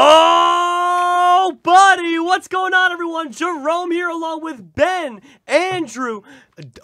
Oh, what's going on, everyone? Jerome here, along with Ben, Andrew,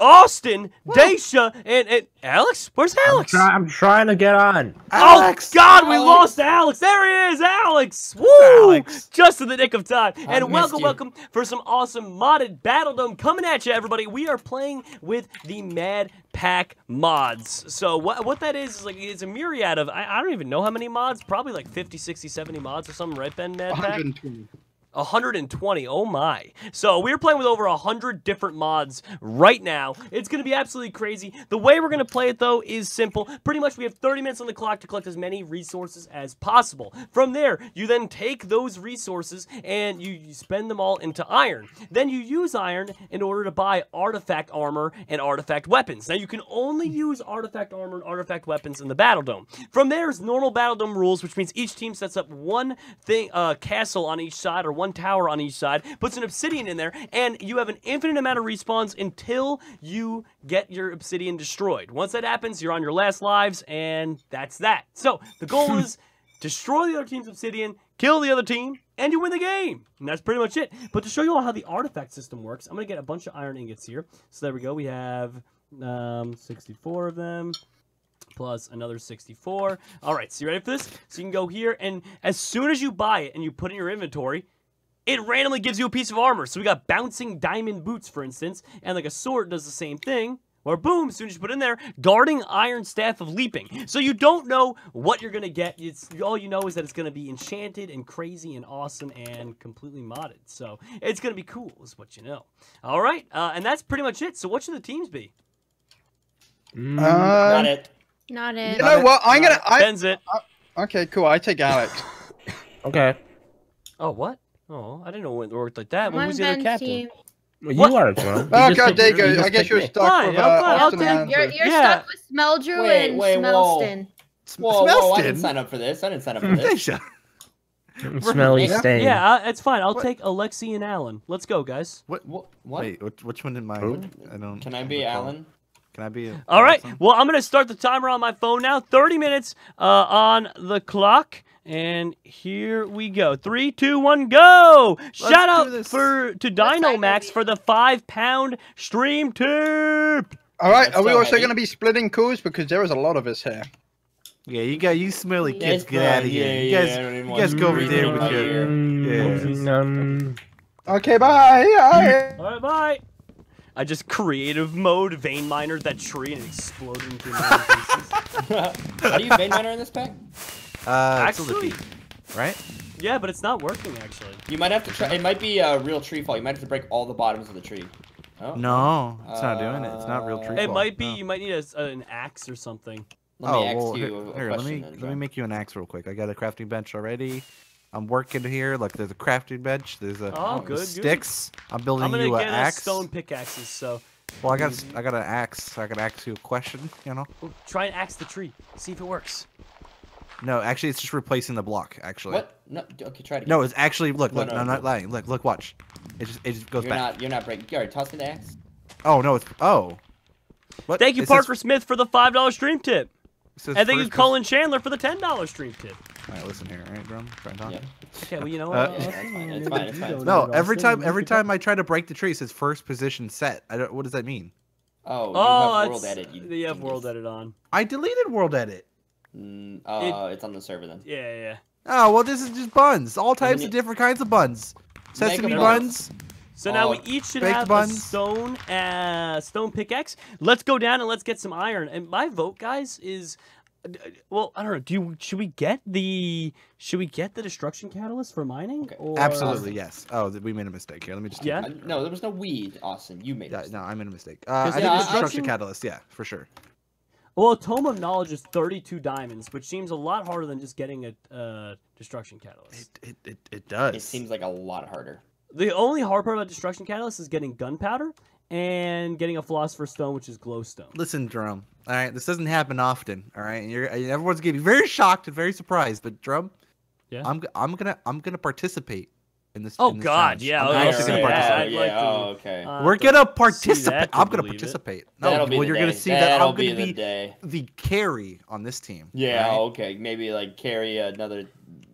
Austin, Dasha, and, and Alex. Where's Alex? Try- I'm trying to get on. Oh, Alex, Oh God, we lost Alex. There he is, Alex. Woo! Alex. Just in the nick of time. and welcome, you. welcome for some awesome modded Battle Dome coming at you, everybody. We are playing with the Mad Pack mods. So what what that is is like it's a myriad of I, I don't even know how many mods. Probably like 50, 60, 70 mods or something, right, Ben? Mad Pack. 120. 120. Oh my. So we're playing with over 100 different mods right now. It's going to be absolutely crazy. The way we're going to play it though is simple. Pretty much we have 30 minutes on the clock to collect as many resources as possible. From there, you then take those resources and you, you spend them all into iron. Then you use iron in order to buy artifact armor and artifact weapons. Now you can only use artifact armor and artifact weapons in the battle dome. From there is normal battle dome rules, which means each team sets up one thing, uh, castle on each side or one tower on each side, puts an obsidian in there, and you have an infinite amount of respawns until you get your obsidian destroyed. Once that happens, you're on your last lives, and that's that. So the goal is destroy the other team's obsidian, kill the other team, and you win the game. And that's pretty much it. But to show you all how the artifact system works, I'm gonna get a bunch of iron ingots here. So there we go. We have um, 64 of them plus another 64. All right, so you ready for this? So you can go here, and as soon as you buy it and you put it in your inventory, it randomly gives you a piece of armor. So we got bouncing diamond boots, for instance, and like a sword does the same thing. Or boom, as soon as you put in there, guarding iron staff of leaping. So you don't know what you're gonna get. It's all you know is that it's gonna be enchanted and crazy and awesome and completely modded. So it's gonna be cool, is what you know. All right, uh, and that's pretty much it. So what should the teams be? Mm, Got Um, it. Not you it. know what? I'm gonna. I, Ben's it. okay, cool. I take Alex. okay. Oh what? Oh, I didn't know it worked like that. I'm Well, on who's the other captain? team. Well, What? you are, Jerome. Oh, You God, there you go. I guess you're stuck Fine, with I'm uh, I'll Austin and You're, you're Yeah. stuck with Smeldrew Wait, and wait, whoa. Smelston. Whoa, whoa, I didn't sign up for this. I didn't sign up for this. Smelly Yeah. stain. Yeah, uh, it's fine. I'll What? take Alexi and Alan. Let's go, guys. What? What? what? Wait, which, which one am I? Who? I don't. Can I be recall. Alan? Can I be? All right. Well, I'm gonna start the timer on my phone now. 30 minutes uh, on the clock, and here we go. Three, two, one, go! Shout out for to What Dino Max for the five pound stream tip. All right. That's Are we so also heavy. going to be splitting calls because there is a lot of us here? Yeah, you got you smelly Yeah, kids. it's Get out of here. Yeah, you yeah, guys, I you guys go over breathe there in with my your. ear. Um, Okay, bye. Bye. All right, bye. I just creative mode vein miner that tree and it exploded into a pieces. How do you vein miner in this pack? Uh, it's a Actually, right? yeah, but it's not working actually. You might have to try. It might be a real tree fall. You might have to break all the bottoms of the tree. Oh. No, it's not doing it. It's not real tree. Fall. It fall. might be. No. You might need a, an axe or something. Let me oh ask well, you here, a, a here, let me then, let me make you an axe real quick. I got a crafting bench already. I'm working here. Look, there's a crafting bench. There's a Oh, the good, good. sticks. I'm building I'm gonna you get an a axe. stone pickaxes. So Well, I got a s- I got an axe. So I can ask you a question. You know? Well, try and axe the tree. See if it works. No, actually, it's just replacing the block. Actually. What? No. Okay, try it. No, it's actually look, No, look. no, I'm no. not lying. Look, look, watch. It just it just goes You're back. not. You're not breaking. Alright, toss me the axe. Oh no, it's oh. What? Thank you, It says- Parker Smith, for the five dollar stream tip, and thank you, first Colin Chandler, for the ten dollar stream tip. All right, listen here. All right, drum. Try and talk. Yeah. Okay, well you know Uh, what? Yeah, that's fine, it's fine, it's fine. No, every time every time I try to break the tree, it says first position set. I don't. What does that mean? Oh, you Oh, have world edit. You, you have world edit on. I deleted world edit. Mm, uh, it's on the server then. Yeah, yeah, yeah. Oh well, this is just buns. All types of different kinds of buns. Sesame buns. So now we each should baked have a stone, uh, stone pickaxe. Let's go down and let's get some iron. And my vote, guys, is, uh, well, I don't know. Do you should we get the should we get the destruction catalyst for mining? Okay. Or... Absolutely yes. Oh, we made a mistake here. Let me just. Yeah? Uh, no, there was no weed, Austin. You made Yeah, no, I made a mistake. Uh, I Because think yeah, the I- destruction actually- catalyst. Yeah, for sure. Well, a tome of knowledge is thirty-two diamonds, which seems a lot harder than just getting a uh, destruction catalyst. It it, it, it does. It seems like a lot harder. The only hard part about destruction catalyst is getting gunpowder and getting a philosopher's stone, which is glowstone. Listen, Drum. All right, this doesn't happen often. All right, and you're and everyone's gonna be very shocked and very surprised. But Drum, Yeah? I'm g- I'm gonna I'm gonna participate in this. Oh in this God, challenge. yeah, I'm oh, gonna yeah, participate. I'd yeah, like to- oh, okay. uh, We're gonna participate. to I'm gonna participate. No, That'll be well, you're day. gonna see That'll that I'm be gonna the be day. the carry on this team. Yeah, all right? okay. Maybe like carry another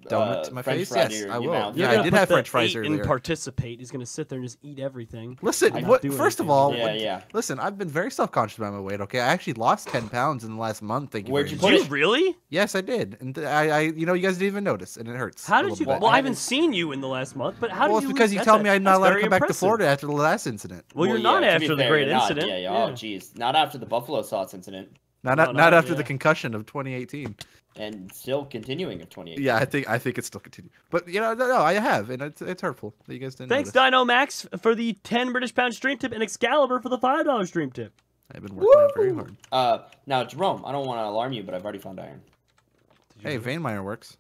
Donut uh, to my French face? fry to Yes, I will. mouth. Yeah, I did put have the French fries eight and earlier. participate. He's gonna sit there and just eat everything. Listen, what, doing first of all, Yeah, what- yeah. listen, I've been very self-conscious about my weight. Okay, I actually lost ten pounds in the last month. Thank you. Where'd very you much. put You it? really? Yes, I did, and I, I, you know, you guys didn't even notice, and it hurts. How did you? bit. Well, I I haven't haven't- seen you in the last month, but how well, did it's you? because you that's tell me I'm not allowed to come back to. Florida after the last incident. Well, you're not after the great incident. Yeah, yeah. Oh, jeez. Not after the buffalo sauce incident, Not, No, not, not- after yeah. the concussion of 2018. And still continuing of 28. Yeah, I think I think it's still continuing. But you know, no, no, I have, and it's, it's hurtful that you guys didn't. Thanks. Dino Max, for the 10 British pound stream tip and Excalibur for the $5 stream tip. I've been working out very hard. Uh, now Jerome, I don't want to alarm you, but I've already found iron. Hey, vein miner works.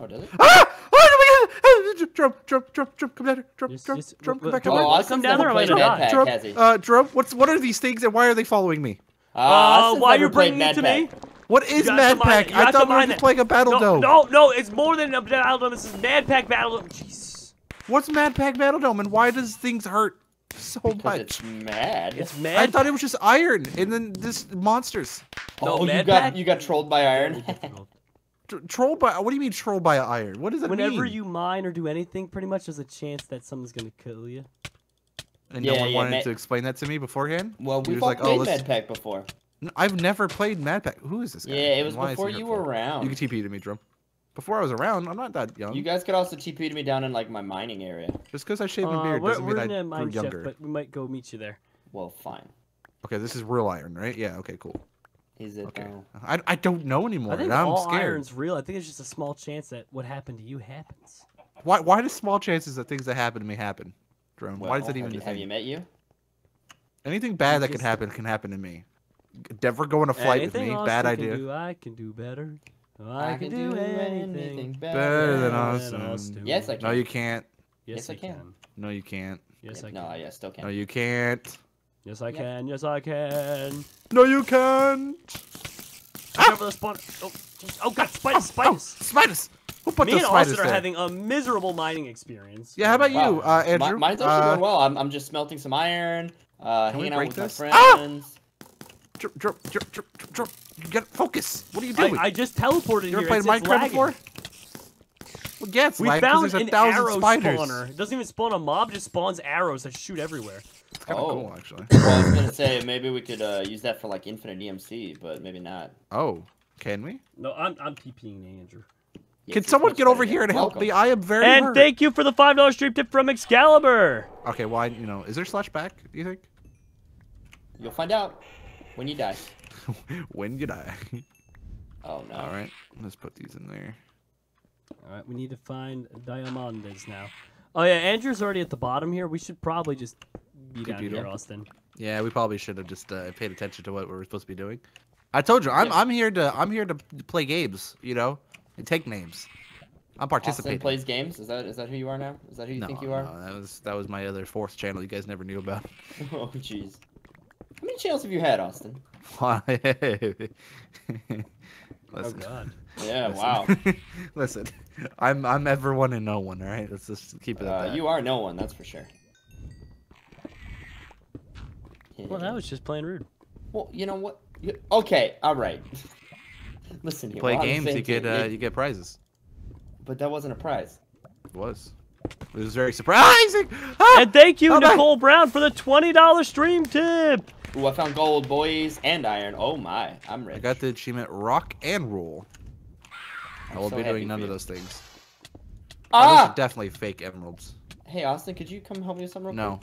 Oh, does it? Ah! Oh my God! Drum, drum, drum, drum, come down here. Drum, Yes, drum, yes, drum, w- come back w- over. Oh, Oh, I Austin's come down never there, I'm played gonna Mad die. Pack, Drum, has he? uh, drum. What's what are these things, and why are they following me? Uh, Uh, Austin's why never you're played bringing me Mad to me? Pack. What is You Mad Pack? I thought we were mind just it. playing a Battle No, Dome. no, no, it's more than a Battle Dome. This is Mad Pack Battle Dome. Jeez. What's Mad Pack Battle Dome, and why does things hurt so Because much? it's mad. It's mad. I thought it was just iron, and then this monsters. Oh, no, oh, you got Pack? you got trolled by iron. trolled by what do you mean trolled by iron? What does that Whenever mean? Whenever you mine or do anything, pretty much there's a chance that someone's gonna kill you. and Yeah, no one yeah, wanted to explain that to me beforehand. well, we've all like, oh, played let's- Mad Pack before. N- I've never played Mad Pack. Who is this guy? Yeah, it was and why before you hurtful? were around. You can TP to me, Drum. Before I was around, I'm not that young. You guys could also TP to me down in like my mining area. Just because I shaved my Uh, beard we're doesn't we're mean in I a grew mine shift, younger. but we might go meet you there. Well, fine. Okay, this is real iron, right? Yeah. Okay, cool. Is it Okay. though? I, I don't know anymore. I think and I'm all scared. iron's real. I think it's just a small chance that what happened to you happens. Why why do small chances that things that happen to me happen? Drone. why does that even have you, have you met you? Anything bad that can happen can happen to me. Never go on a flight with Anything me. Austin Bad can idea. do, I can do better. I, can, do anything. Better than than awesome. Austin. Yes, I can. No, you can't. Yes, Yes, I I can. can. No, you can't. Yes, I can. No, can. yeah, still can't. No, you can't. Yes, I Yeah. can. Yes, I can. No, you can't. Look over the spawn. Oh, jeez. oh God, spiders, Oh, spiders. spiders. Who put Me those and spiders Austin are there? having a miserable mining experience. Yeah, how about Wow. you, uh, Mi- Andrew? mine's actually uh, going well. I'm, I'm just smelting some iron, uh, hanging out with this? my Ah! friends. Drip, drip, drip, drip, drip, drip. You gotta focus. What are you doing? I just teleported you ever here. played it's, it's Minecraft lagging. before? Well, yeah, it's We lag 'cause found there's a an thousand arrow spiders. spawner. It doesn't even spawn a mob; just spawns arrows that shoot everywhere. It's kind of Oh. cool, actually. Well, I was gonna say maybe we could uh, use that for like infinite EMC, but maybe not. Oh, can we? No, I'm I'm TPing Andrew. Yes, Can someone get over here and help Welcome. me? I am very And hurt. thank you for the five dollar stream tip from Excalibur. Okay, well, I, you know, is there slash back? Do you think? You'll find out when you die. when you die. Oh no. All right, let's put these in there. All right, we need to find Diamondes now. Oh yeah, Andrew's already at the bottom here. We should probably just be down Computer. here, Austin. Yeah, we probably should have just uh, paid attention to what we were supposed to be doing. I told you, I'm Yeah. I'm here to I'm here to play games, you know, and take names. I'm Austin participating. plays games. Is that is that who you are now? Is that who you no, think you are? no, that was that was my other fourth channel you guys never knew about. oh jeez. How many channels have you had, Austin? Oh God. Yeah. listen. Wow. Listen, I'm I'm everyone and no one. All right, let's just keep it at Uh, that. you are no one, that's for sure. Well, that was just plain rude. Well, you know what? Okay, all right. Listen here. play games, you get uh, you get prizes. But that wasn't a prize. It was. It was very surprising. Ah! And thank you, Oh, my- Nicole Brown, for the twenty dollar stream tip. Ooh, I found gold, boys, and iron. Oh my, I'm ready. I got the achievement rock and roll. I I'm will so be doing none for of those things. Oh, those Ah! are definitely fake emeralds. Hey, Austin, could you come help me with something real No.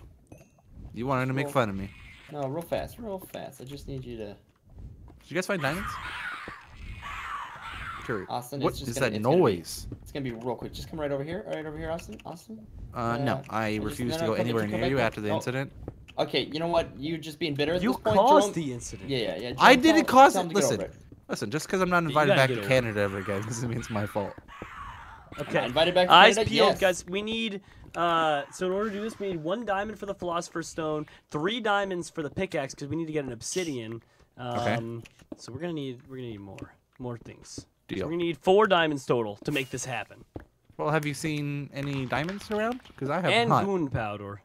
You wanted to make Well- fun of me. No, real fast, real fast. I just need you to. Did you guys find diamonds? Curious. Austin, what it's just is gonna- that it's gonna be- noise? It's gonna be real quick. Just come right over here. Right over here, Austin. Austin. Uh, no, uh, I just- refuse no, to no, go come- anywhere near you up. after the Oh. incident. Okay, you know what? You just being bitter at You this point. caused Jerome- the incident. Yeah, yeah, yeah. I didn't tell- cause tell it. him to Listen. Listen, just because I'm not invited back to. Canada ever again doesn't mean it's my fault. Okay. invited back to Eyes Canada? peeled, Yes. guys. We need. Uh, so in order to do this, we need one diamond for the philosopher's stone, three diamonds for the pickaxe because we need to get an obsidian. Um, So we're gonna need we're gonna need more more things. So Deal. we're need four diamonds total to make this happen. Well, have you seen any diamonds around? Because I have and not. gunpowder.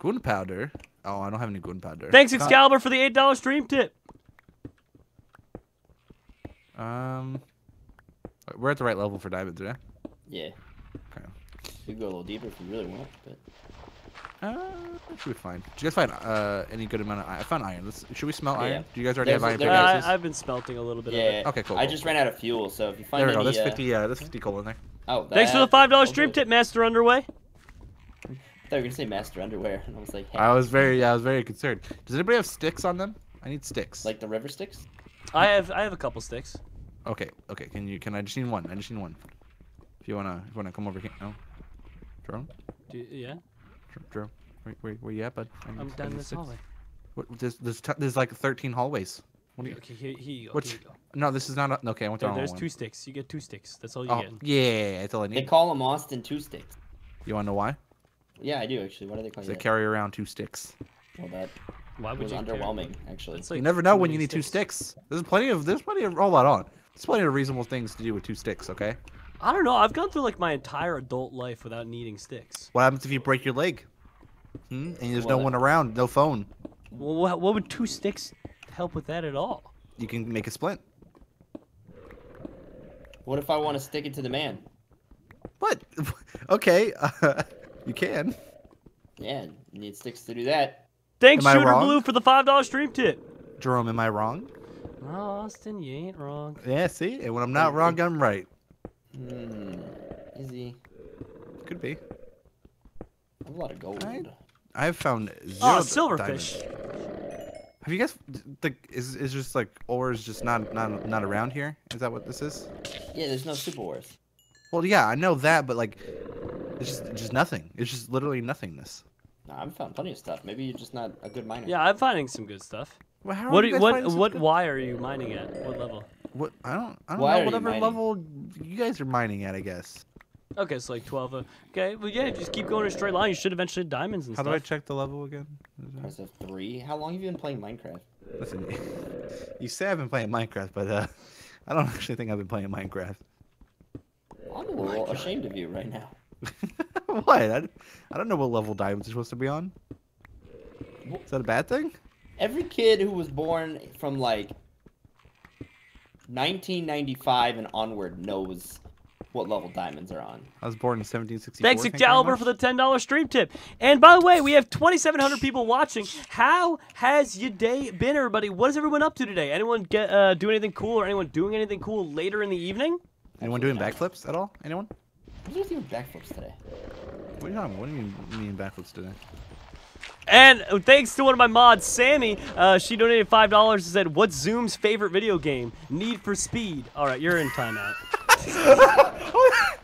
Gunpowder. Oh, I don't have any gunpowder. Thanks, Excalibur, for the eight dollar stream tip. Um, we're at the right level for diamonds, yeah. Yeah. Okay. We could go a little deeper if we really want, but Uh, should be fine. Did you guys find uh any good amount of iron? I found iron. Let's, should we smell Yeah. iron? Do you guys already There's have iron there Uh, pickaxes? I, I've been smelting a little bit yeah. of it. Okay, cool, I cool, just ran out of fuel, so if you find There we go. any, There's uh, 50. Uh, there's 50 coal in there. Oh, Thanks for the five dollar I'll stream tip, Master Underway. I thought you were gonna say master underwear, and I was like, hey, I was very, yeah, I was very concerned. Does anybody have sticks on them? I need sticks. like the river sticks. I have I have a couple sticks. Okay, okay. Can you? Can I just need one? I just need one. If you wanna, if you wanna come over here. No. Drone. Do you- yeah, Dr- Drone. Where, where, where you at, bud? I need- I'm I down this sticks. hallway. What, there's, there's, t- there's like 13 hallways. What do you? Okay, here, here you go. Which? Here you go. No, this is not. A, okay, I went There- down there's one. two sticks. You get two sticks. That's all you Oh, get. yeah, that's all I need. They call them Austin two sticks. You wanna know why? Yeah, I do actually. What do they call 'Cause you? They carry around two sticks. Well, that Why would was you? care? underwhelming, actually. It's you never know when you need two sticks. There's plenty of. There's plenty of. Hold on. There's plenty of reasonable things to do with two sticks. Okay. I don't know. I've gone through like my entire adult life without needing sticks. What happens if you break your leg? Hmm? And there's no one around, no phone. Well, what, what would two sticks help with that at all? You can make a splint. What if I want to stick it to the man? What? okay, uh, you can. Yeah, you need sticks to do that. Thanks, Am Shooter wrong? Blue, for the five dollar stream tip. Jerome, am I wrong? No, Austin, you ain't wrong. Yeah, see? And when I'm not wrong, I'm right. Hmm. Is he? Could be. I have a lot of gold. Alright. I've found zero Oh, d- silverfish. Have you guys the is is just like ores just not not not around here? Is that what this is? Yeah, there's no super ores. Well, yeah, I know that, but like, it's just just nothing. It's just literally nothingness. No, I've found plenty of stuff. Maybe you're just not a good miner. Yeah, I'm finding some good stuff. Well, how are What you guys what finding what good- why are you mining at? What level? What I don't I don't Why know whatever mining? level you guys are mining at. I guess. Okay, so like 12. Uh, okay, well yeah, just keep going in a straight line. You should eventually hit diamonds and How do. I check the level again? Press F3. How long have you been playing Minecraft? Listen, you say I've been playing Minecraft, but uh, I don't actually think I've been playing Minecraft. I'm a little ashamed of you right now. what? I, I don't know what level diamonds are supposed to be on. Is that a bad thing? Every kid who was born from like 1995 and onward knows what level diamonds are on. I was born in 1764. Thanks, thank you Excalibur, for the ten dollars stream tip. And by the way, we have 2,700 people watching. How has your day been, everybody? What is everyone up to today? Anyone get uh, do anything cool, or anyone doing anything cool later in the evening? Anyone doing backflips at all? Anyone? What are you doing backflips today? What are you talking about? What do you mean, you mean backflips today? And thanks to one of my mods, Sammy, uh, she donated five dollars and said, "What's Zoom's favorite video game? Need for Speed." All right, you're in timeout.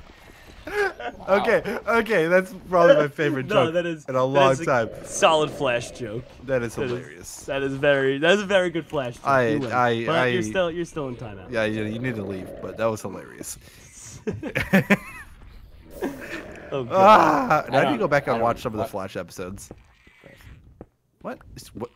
Okay, okay, that's probably my favorite no, joke that is in a long is time. Solid flash joke. That is That is- hilarious. That is very. That is a very good flash joke. I- You. I- but I- you're still you're still in timeout. Yeah, you, you need to leave, but that was hilarious. Oh, God. ah, now I need to go back and watch some of the? Flash episodes. What? Is- what?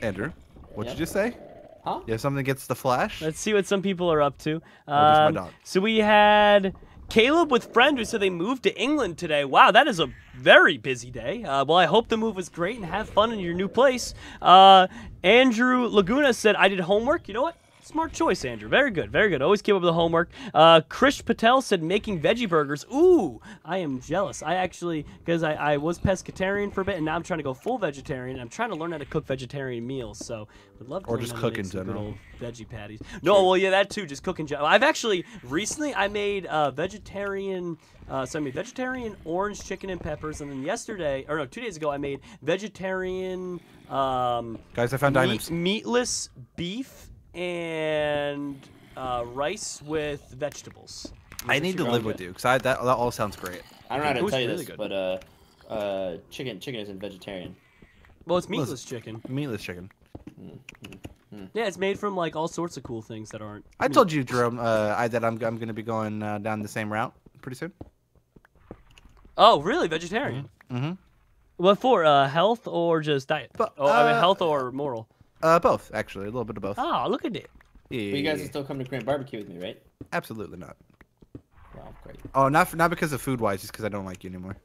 Andrew, what'd Yep. you just say? Huh? You have something against the Flash? Let's see what some people are up to. Oh, my Um, dog. so we had Caleb with friend who said they moved to England today. Wow, that is a very busy day. Uh, well, I hope the move was great and have fun in your new place. Uh, Andrew Laguna said I did homework. You know what? Smart choice, Andrew. Very good, very good. Always keep up with the homework. Uh, Krish Patel said making veggie burgers. Ooh, I am jealous. I actually, because I, I was pescatarian for a bit, and now I'm trying to go full vegetarian. I'm trying to learn how to cook vegetarian meals. So, would love to Or just cook in general. veggie patties. No, well, yeah, that too. Just cooking. Gen- I've actually recently I made uh, vegetarian. Uh, so I made vegetarian orange chicken and peppers, and then yesterday, or no, two days ago, I made vegetarian um, Guys, I found meat, diamonds. meatless beef and uh, rice with vegetables. I need to live with you because that, that all sounds great. I don't know how It to tell you really this, good. but uh, uh, chicken chicken isn't vegetarian. Well, it's meatless chicken. Meatless chicken. Yeah, it's made from like all sorts of cool things that aren't. I meat. told you, Jerome, uh, I, that I'm, I'm going to be going uh, down the same route pretty soon. Oh, really? Vegetarian? Mm-hmm. What for? Uh, health or just diet? But, oh, I mean uh, health or moral. Uh, both, actually. A little bit of both. Oh, look at it. yeah, But you guys will still come to Korean barbecue with me, right? Absolutely not. Well, great. Oh, not for, not because of food wise, just because I don't like you anymore.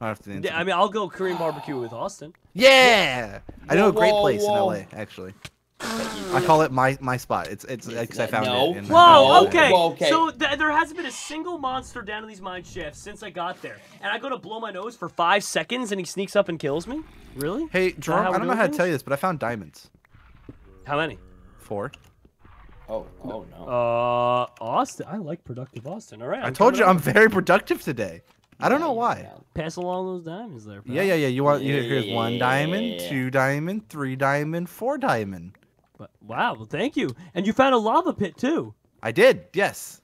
Not after the Yeah. I mean, I'll go Korean barbecue with Austin. Yeah, I know a great whoa, place whoa. in LA, actually. I call it my my spot. It's it's because I found No. it. in- Whoa, No. okay. Well, okay. So th- there hasn't been a single monster down in these mine shafts since I got there. And I go to blow my nose for five seconds and he sneaks up and kills me? Really? Hey, Jerome, I don't know doing how to tell you this, but I found diamonds. How many? Four. Oh, oh no. Uh, Austin. I like productive Austin. All right. I I'm told you coming I'm very productive today. I don't know why. up. Pass along those diamonds there. pal. Yeah, yeah, yeah. You want Yeah, here's yeah, one yeah, diamond, yeah, yeah. two diamond, three diamond, four diamond. But, wow. Well, thank you. And you found a lava pit too. I did. Yes.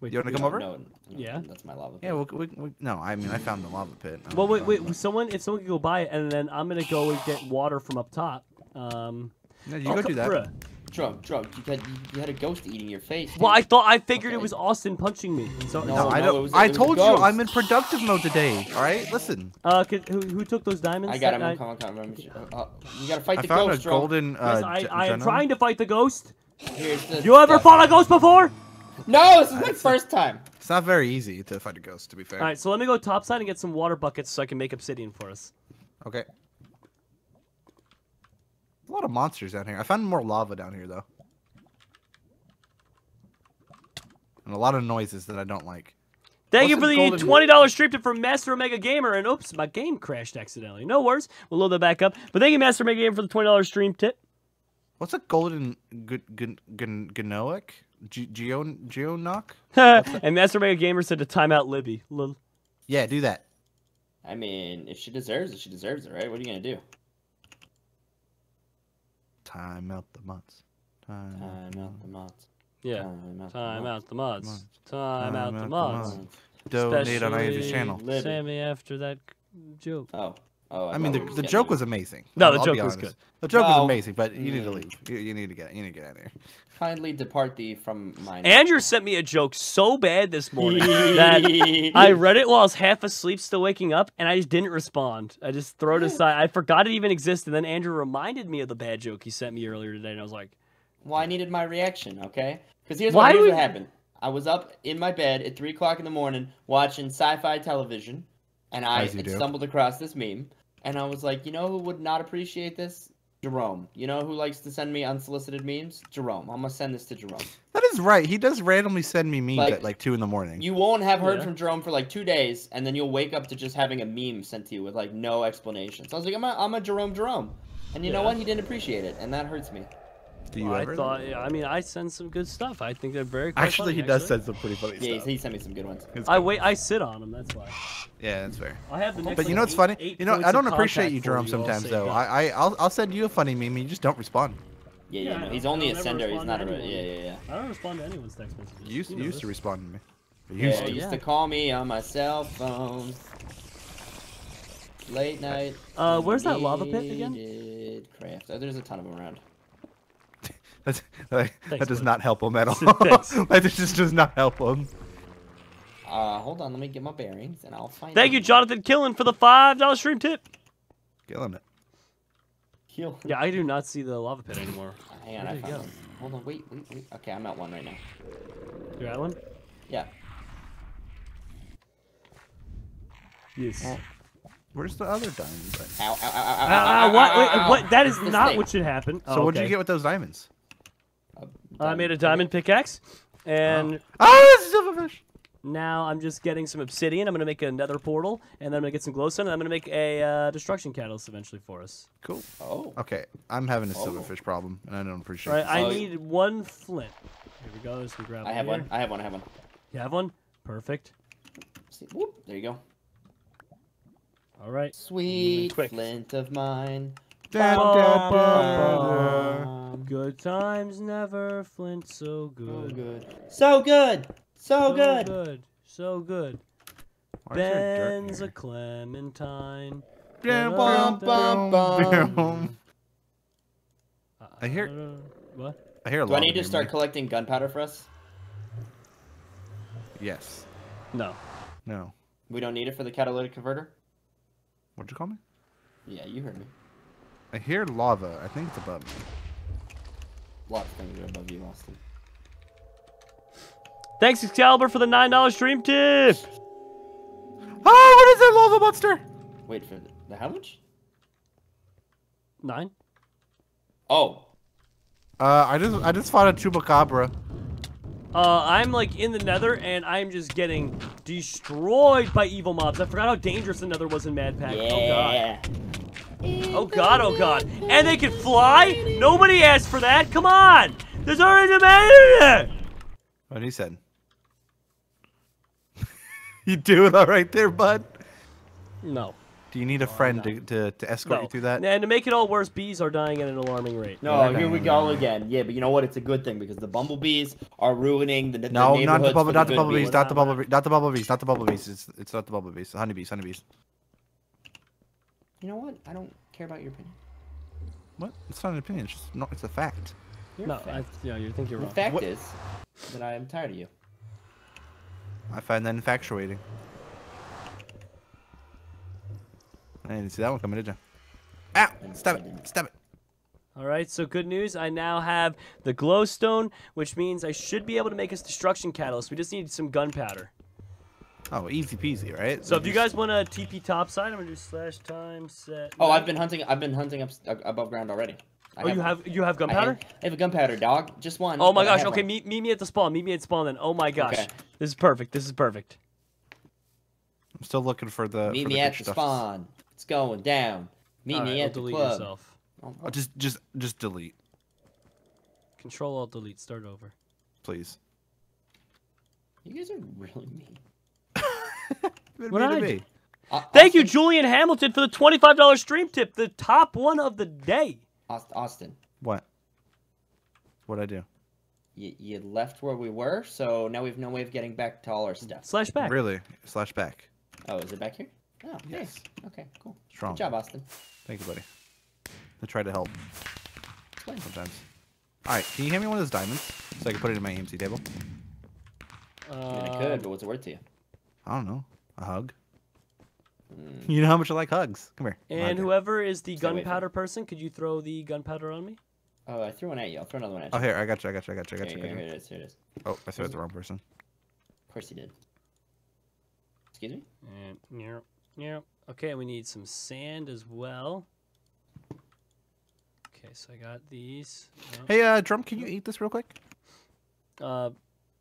Wait, You wanna wait, come over? No, no, Yeah. That's my lava. Yeah. We, we, we, no, I mean I found the lava pit. Well, wait, wait. Someone, if someone could go buy it, and then I'm gonna go and get water from up top. Um, No, you oh, go do that. bruh. Drunk, drunk. You had, you had a ghost eating your face. Well, I thought I figured it was Austin punching me. So, No, No, I don't. it was- I it was a told you. I'm in productive mode today. All right, listen. Uh, could, who, who took those diamonds? I got him. that I'm coming, I'm. Uh, you gotta fight I the found ghost, a drunk. golden. Uh, Yes, I, I am trying to fight the ghost. The You ever stuff. fought a ghost before? No, this is my first time. It's not very easy to fight a ghost, to be fair. All right, so let me go topside and get some water buckets so I can make obsidian for us. Okay. A lot of monsters down here. I found more lava down here though. And a lot of noises that I don't like. Thank you for the the twenty dollars stream tip from Master Omega Gamer. And oops, my game crashed accidentally. No worries, we'll load that back up. But thank you, Master Omega Gamer, for the twenty dollars stream tip. What's a golden Gnoic? G- Geonock? and Master Omega Gamer said to time out Libby. Lol. Yeah, do that. I mean, if she deserves it, she deserves it, right? What are you gonna do? Time out the months. Time, Time out the mods. Yeah. Time out. Time the out the mods. Mods. Time Time out out the the mods. mods. Donate on Andrew's Especially channel. Libby. Sammy after that joke. Oh. Oh. I mean, the, the joke getting- was amazing. No, the I'll joke was good. The joke was amazing, but you need to leave. You, you need to get. You need to get out of here. Kindly depart thee from mine. Andrew sent me a joke so bad this morning that I read it while I was half asleep, still waking up, and I just didn't respond. I just threw it aside. I forgot it even existed. And then Andrew reminded me of the bad joke he sent me earlier today, and I was like, Well, I needed my reaction, okay? Because here's, what, here's would- what happened. I was up in my bed at 3 o'clock in the morning watching sci fi television, and I As you do. stumbled across this meme, and I was like, you know who would not appreciate this? Jerome. You know who likes to send me unsolicited memes? Jerome. I'm going to send this to Jerome. That is right. He does randomly send me memes Like, at like two in the morning. You won't have heard Yeah. from Jerome for like two days, and then you'll wake up to just having a meme sent to you with like no explanation. So I was like, I'm a, I'm a Jerome Jerome. And you know what? He didn't appreciate it, and that hurts me. Do you I ever? thought, yeah, I mean, I send some good stuff. I think they're very. quite Actually, he does actually. send some pretty funny stuff. Yeah, he, sent me some good ones. It's I cool. wait. I sit on them. That's why. Yeah, that's fair. I have the next. But you know what's eight- funny? eight You know, I don't appreciate you, Jerome. all Sometimes though. I, I, I'll, I'll send you a funny meme. and You just don't respond. Yeah, Yeah, yeah, no, he's only a sender. He's not a. Yeah, yeah, yeah. I don't respond to anyone's text messages. You used, You you used to respond to me. You Yeah, used he to. used to call me on my cell phone. Late night. Uh, where's that lava pit again? Craft. Oh, there's a ton of them around. That's, that, that does bud. not help him at all. Thanks. that just does not help him. Uh, hold on, let me get my bearings and I'll find. Thank you. Jonathan Killen, for the five dollar stream tip. Killing it. Heal. Yeah, I do not see the lava pit anymore. Hang on, I found go? one. Hold on, wait, wait, wait. Okay, I'm at one right now. You're at one? Yeah. Yes. Uh, Where's the other diamond? at? Ow, ow, ow, ow, ow, Uh, ow, uh, what? ow, Wait, ow, ow. what? That is It's this not thing. what should happen. So what did you get with those diamonds? A I made a diamond pickaxe, and Oh, it's a silverfish. now I'm just getting some obsidian. I'm gonna make a nether portal, and then I'm gonna get some glowstone, and I'm gonna make a uh, destruction catalyst eventually for us. Cool. Oh. Okay, I'm having a Oh. silverfish problem, and I don't appreciate Right? it. I Oh, need one flint. Here we go. There's some gravel. I have here. one. I have one. I have one. You have one? Perfect. See, whoop, there you go. All right. Sweet quick. flint of mine. Da, da, da, da. Good times never flint so so good. good. So good. So good. good. So good. Why is there dirt Ben's a clementine. Bum, Bum, bum, bum. bum. I hear- Uh, What? I hear a Do lot I need to start me. collecting gunpowder for us? Yes. No. No. We don't need it for the catalytic converter? What'd you call me? Yeah, you heard me. I hear lava. I think it's above me. Lots of things are above you, Austin. Thanks, Excalibur, for the nine dollar stream tip. Oh, what is that lava monster? Wait for the, the how much? Nine. Oh. Uh, I just I just fought a chupacabra. Uh, I'm like in the nether and I'm just getting destroyed by evil mobs. I forgot how dangerous the nether was in Mad Pack. Oh god. Yeah. Oh god, oh god. And they can fly? Nobody asked for that. Come on. There's already a man in there. What he said. you doing all right there, bud? No. Do you need a friend to, to, to escort No. you through that? And to make it all worse, bees are dying at an alarming rate. No, here we go again. Yeah, but you know what? It's a good thing because the bumblebees are ruining the, the No, not the neighborhoods bubble, for not the good bumblebees, not the bumblebees, not the bumblebees, not the bumblebees. It's it's not the bumblebees. The honeybees, honeybees. You know what? I don't care about your opinion. What? It's not an opinion. It's just no. It's a fact. You're No, a I, fact. yeah, you think you're wrong. The wrong. fact What- is that I am tired of you. I find that infatuating. I didn't see that one coming, did you? Ow! Stop it! Stop it! All right, so good news. I now have the glowstone, which means I should be able to make us destruction catalyst. We just need some gunpowder. Oh, easy peasy, right? So if you guys want to TP topside, I'm gonna do slash time set. Oh, I've been hunting. I've been hunting up uh, above ground already. I Oh, you have you have I gunpowder? have, I have a gunpowder dog. Just one. Oh my gosh. Okay, one. meet meet me at the spawn. Meet me at spawn then. Oh my gosh. Okay. This is perfect. This is perfect. I'm still looking for the. Meet for me the at the stuff. spawn. It's going down. Meet All me right, at well, the club. yourself. Oh, Oh, just, just, just delete, Control Alt Delete. Start over. please. You guys are really mean. What Mean to I do? Au- Thank you, Julian Hamilton, for the twenty-five dollars stream tip. The top one of the day. Austin, What? What'd I do? you, you left where we were, so now we have no way of getting back to all our stuff. Slash back. Really? Slash back. Oh, is it back here? Oh, Yes. hey. Okay, cool. Strong. Good job, Austin. Thank you, buddy. I try to help Explain. sometimes. All right, can you hand me one of those diamonds so I can put it in my EMC table? I mean, I Uh, could, but what's it worth to you? I don't know. A hug. Mm, You know how much I like hugs. Come here. I'll hug and whoever is the Stay away from gunpowder person, could you throw the gunpowder on me? Oh, I threw one at you. I'll throw another one at you. Oh, here. I got you. I got you. I got you. I got Here, you. I here, here it is. Here it is. Oh, I threw it at the wrong person. Of course you did. Excuse me? And yeah, yeah. Okay, we need some sand as well. Okay, so I got these. No. Hey, uh, Drum, can you eat this real quick? Uh,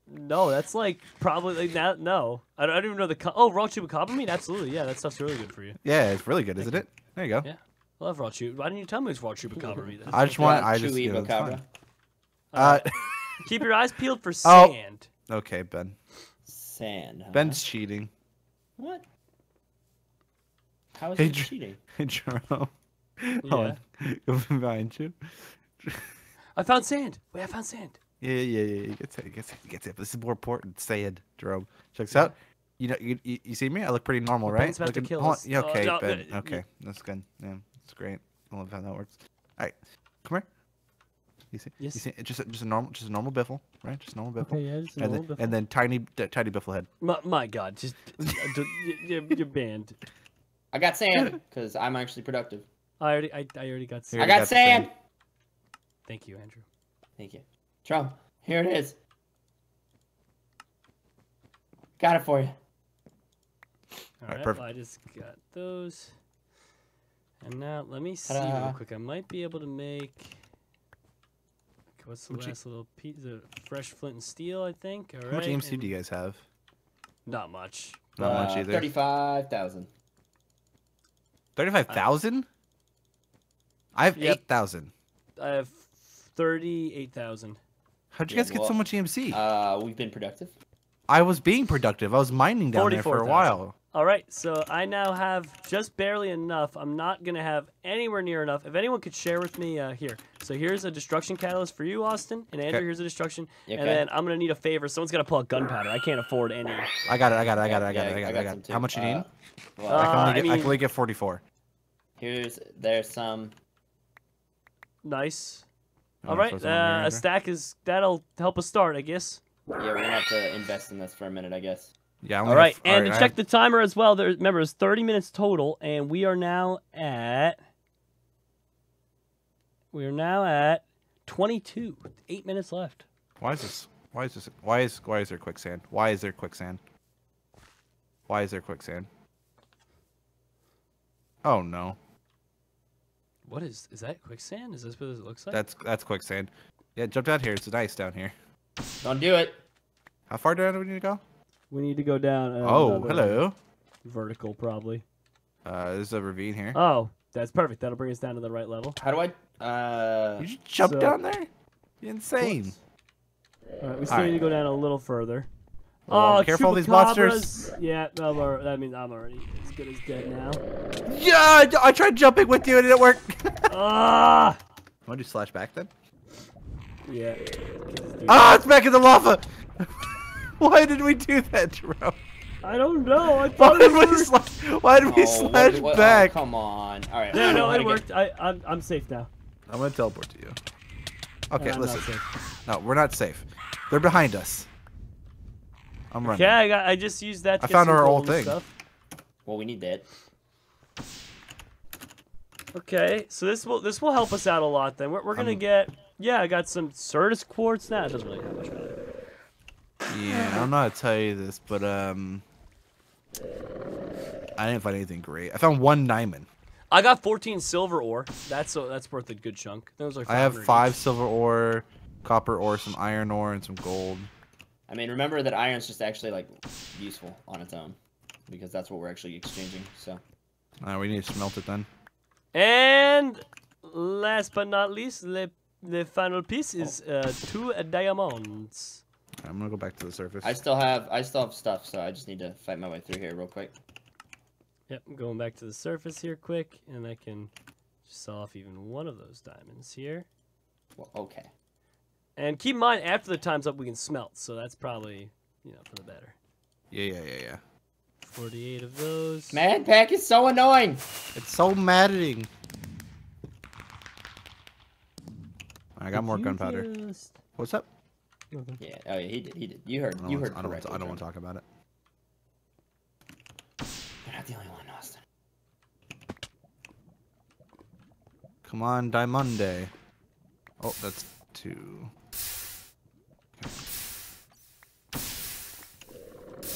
no, that's like probably like that. No, I don't, I don't even know the. Co- oh, raw chupacabra meat. Absolutely, yeah, that stuff's really good for you. Yeah, it's really good, isn't it? There you go. Yeah. Love raw chup. Why didn't you tell me it's raw chupacabra meat? I just want. I just. You know, it's fine. Uh, Uh, keep your eyes peeled for Oh. sand. okay, Ben. Sand. Huh? Ben's cheating. What? How is Hey, he Dr- cheating? Hey, Jerome. Hold Yeah. on. Go behind you. I found sand. Wait, I found sand. Yeah, yeah, yeah. He gets it. He gets it. He gets it. But this is more important. Sand, Jerome. Check this out. You know, you, you, you see me? I look pretty normal, Well, right? Ben's about to kill us. Yeah, Oh, okay, no, Ben. uh, Okay, that's good. Yeah, that's great. I love how that works. All right, come here. You see? Yes. You see? Just, a, just a normal, just a normal biffle, right? Just a normal biffle. yeah, just and then, and then tiny, tiny biffle head. my, my God, just you're, you're banned. I got sand because I'm actually productive. I already, I, I already got sand. I got got sand. sand. Thank you, Andrew. Thank you. Trump, here it is. Got it for you. All right, right, perfect. well, I just got those. And now let me see real quick. I might be able to make. What's the How much last little piece? The fresh flint and steel, I think. All right. How much EMC and- do you guys have? Not much. Not much Uh, either. Thirty-five thousand. Thirty-five thousand. I have Yep. eight thousand. I have thirty-eight thousand. How'd you Yeah, guys get so much EMC? Uh, we've been productive. I was being productive. I was mining down there for a 44,000. while. All right, so I now have just barely enough. I'm not gonna have anywhere near enough. If anyone could share with me, uh, here. So here's a destruction catalyst for you, Austin, and Andrew. Okay. Here's a destruction, You and then I'm gonna need a favor. Someone's gotta pull out gunpowder. I can't afford any. I got it. I got it. I got it. I got Yeah, it. I got it. I got it. How much you need? Uh, well, Uh, I can only I get. I mean- can only get forty-four. here's there's some. Nice. You All wanna right, throw some on here, uh, a stack is that'll help us start, I guess. Yeah, we're gonna have to invest in this for a minute, I guess. Yeah. I only All have- right, and alright, to check have- the timer as well. There, remember, it's 30 minutes total, and we are now at. We are now at 22. Eight minutes left. Why is this? Why is this? Why is why is there quicksand? Why is there quicksand? Why is there quicksand? Oh no, What is is that quicksand? Is this what it looks like? that's that's quicksand. Yeah, jump down here. It's nice down here. Don't do it. How far down do we need to go? We need to go down. uh, Oh, hello. Vertical, probably. Uh, there's a ravine here. Oh, that's perfect. That'll bring us down to the right level. How do I? Uh, you just jump so- down there? You're insane. All right, we still Alright. need to go down a little further. Oh, Oh, careful of these monsters. Yeah, I'm that means I'm already as good as dead now. Yeah, I, I tried jumping with you and it didn't work. Ah! Want to do slash back then? Yeah. Get this. Ah, it's back in the lava. Why did we do that, Jerome? I don't know. I Why thought did we we slash? Why did we oh, slash what- oh, back? come on. All right. No, no, it to get- worked. I, I'm, I'm safe now. I'm gonna teleport to you. Okay, I'm listen. No, we're not safe. They're behind us. I'm running. Okay, I got. I just used that. To I get found some our old thing. Stuff. Well, we need that. Okay, so this will this will help us out a lot. Then we're, we're gonna I'm- get. Yeah, I got some Certus quartz now. It doesn't really have much value. Yeah, I don't know how to tell you this, but um, I didn't find anything great. I found one diamond. I got 14 silver ore. That's so that's worth a good chunk. Those are. I have five each. silver ore, copper ore, some iron ore, and some gold. I mean, remember that iron's just actually like useful on its own, because that's what we're actually exchanging. So. Uh, we need to smelt it then. And last but not least, the the final piece is uh, two diamonds. I'm gonna go back to the surface. I still have I still have stuff, so I just need to fight my way through here real quick. Yep, I'm going back to the surface here quick, and I can saw off even one of those diamonds here. Well, okay. And keep in mind, after the time's up, we can smelt, so that's probably you know for the better. Yeah, yeah, yeah, yeah. 48 of those. Man, pack is so annoying. It's so maddening. I got Could more gunpowder. just- What's up? Nothing. Yeah. Oh yeah, he did. He did. You heard. You heard I don't want to, I don't want to talk about it. You're not the only one, Austin. Come on, Diamonde. Oh, that's two.